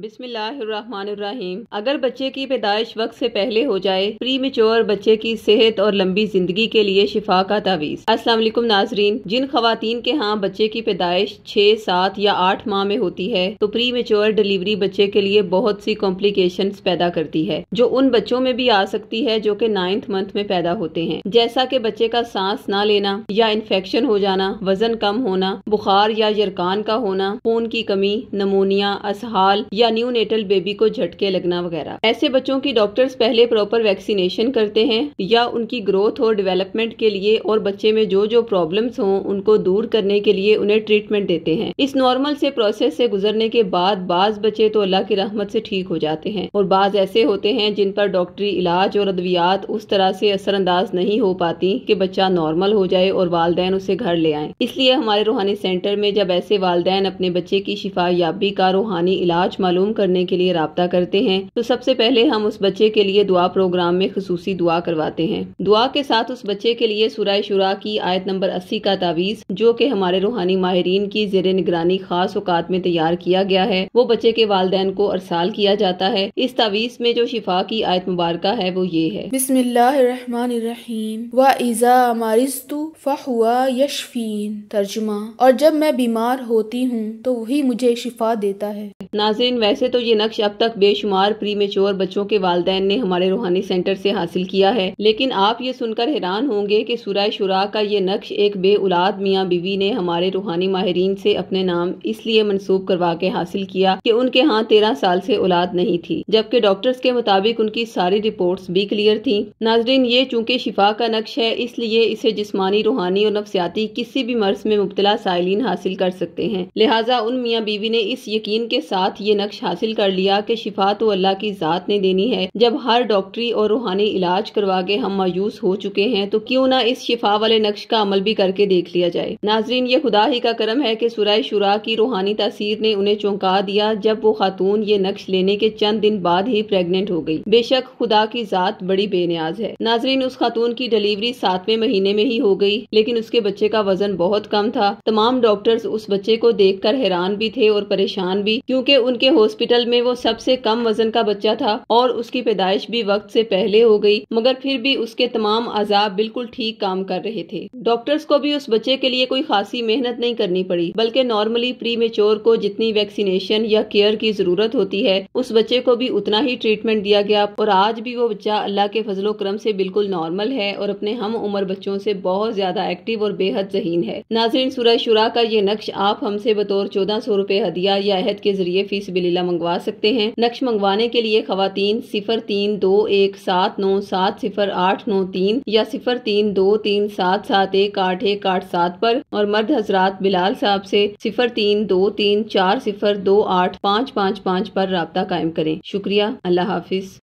बिस्मिल्लाहिर्रहमानिर्रहीम। अगर बच्चे की पैदाइश वक्त से पहले हो जाए प्री मेच्योर बच्चे की सेहत और लंबी ज़िंदगी के लिए शिफा का तावीज। वालेकुम नाजरीन, जिन खातन के यहाँ बच्चे की पैदाइश छह, सात या आठ माह में होती है तो प्री मेच्योर डिलीवरी बच्चे के लिए बहुत सी कॉम्प्लिकेशन पैदा करती है, जो उन बच्चों में भी आ सकती है, जो की नाइन्थ मंथ में पैदा होते हैं। जैसा की बच्चे का सांस ना लेना या इन्फेक्शन हो जाना, वज़न कम होना, बुखार या यरकान का होना, खून की कमी, नमोनिया, असहाल या न्यू नेटल बेबी को झटके लगना वगैरह। ऐसे बच्चों की डॉक्टर्स पहले प्रॉपर वैक्सीनेशन करते हैं, या उनकी ग्रोथ और डेवलपमेंट के लिए और बच्चे में जो जो प्रॉब्लम्स हों, उनको दूर करने के लिए उन्हें ट्रीटमेंट देते हैं। इस नॉर्मल से प्रोसेस से गुजरने के बाद बाज बच्चे तो अल्लाह की रहमत से ठीक हो जाते हैं, और बाज ऐसे होते हैं जिन पर डॉक्टरी इलाज और अद्वियात उस तरह से असरअंदाज नहीं हो पाती कि बच्चा नॉर्मल हो जाए और वालदेन उसे घर ले आए। इसलिए हमारे रूहानी सेंटर में जब ऐसे वालदेन अपने बच्चे की शिफा याबी का रूहानी इलाज मालूम करने के लिए रबता करते हैं तो सबसे पहले हम उस बच्चे के लिए दुआ प्रोग्राम में खसूसी दुआ करवाते हैं। दुआ के साथ उस बच्चे के लिए सुरह शुरा की आयत नंबर अस्सी का तावीज, जो कि हमारे रूहानी माहरीन की जेर निगरानी खास औकात में तैयार किया गया है, वो बच्चे के वालदेन को अरसाल किया जाता है। इस तावीज में जो शिफा की आयत मुबारक है, वो ये है। फहुआ यशफीन। तर्जुमा, और जब मैं बीमार होती हूँ तो वही मुझे शिफा देता है। नाजरीन वैसे तो ये नक्श अब तक बेशुमार प्री मेच्योर बच्चों के वालदेन ने हमारे रूहानी सेंटर से हासिल किया है। लेकिन आप ये सुनकर हैरान होंगे कि सुरह शुरा का ये नक्श एक बे औलाद मियाँ बीवी ने हमारे रूहानी माहरीन से अपने नाम इसलिए मनसूब करवा के हासिल किया कि उनके यहाँ तेरह साल से औलाद नहीं थी, जबकि डॉक्टर्स के मुताबिक उनकी सारी रिपोर्ट्स भी क्लियर थी। नाजरीन, ये चूँकि शिफा का नक्श है, इसलिए इसे जिसमानी, रूहानी और नफसियाती किसी भी मर्ज में मुबतला साइलिन हासिल कर सकते हैं। लिहाजा उन मियाँ बीवी ने इस यकीन के साथ साथ ये नक्श हासिल कर लिया कि शिफा तो अल्लाह की ज़ात ने देनी है। जब हर डॉक्टरी और रूहानी इलाज करवा के हम मायूस हो चुके हैं तो क्यों ना इस शिफा वाले नक्श का अमल भी करके देख लिया जाए। नाजरीन, ये खुदा ही का करम है कि सुरह शुरा की रूहानी तासीर ने उन्हें चौंका दिया, जब वो खातून ये नक्श लेने के चंद दिन बाद ही प्रेगनेंट हो गई। बेशक खुदा की ज़ात बड़ी बेनियाज है। नाजरीन, उस खातून की डिलीवरी सातवें महीने में ही हो गई, लेकिन उसके बच्चे का वज़न बहुत कम था। तमाम डॉक्टर्स उस बच्चे को देखकर हैरान भी थे और परेशान भी, क्योंकि क्योंकि उनके हॉस्पिटल में वो सबसे कम वज़न का बच्चा था और उसकी पैदाइश भी वक्त से पहले हो गई, मगर फिर भी उसके तमाम अजाब बिल्कुल ठीक काम कर रहे थे। डॉक्टर्स को भी उस बच्चे के लिए कोई खासी मेहनत नहीं करनी पड़ी, बल्कि नॉर्मली प्री मेच्योर को जितनी वैक्सीनेशन या केयर की ज़रूरत होती है, उस बच्चे को भी उतना ही ट्रीटमेंट दिया गया और आज भी वो बच्चा अल्लाह के फजलो क्रम से बिल्कुल नॉर्मल है और अपने हम उम्र बच्चों से बहुत ज़्यादा एक्टिव और बेहद जहीन है। नाजरीन, सुरह शुरा का ये नक्श आप हमसे बतौर चौदह सौ रूपए हदिया या अहद के ज़रिए फ़ीस बिलीला मंगवा सकते हैं। नक्श मंगवाने के लिए खातन सिफर तीन दो एक सात नौ सात सिफर आठ नौ तीन या सिफर तीन दो तीन सात सात एक आठ एक आठ सात पर और मर्द हजरात बिलाल साहब से सिफर तीन दो तीन चार सिफर दो आठ पाँच पाँच पाँच पर रबता कायम करें। शुक्रिया। अल्लाह हाफिज।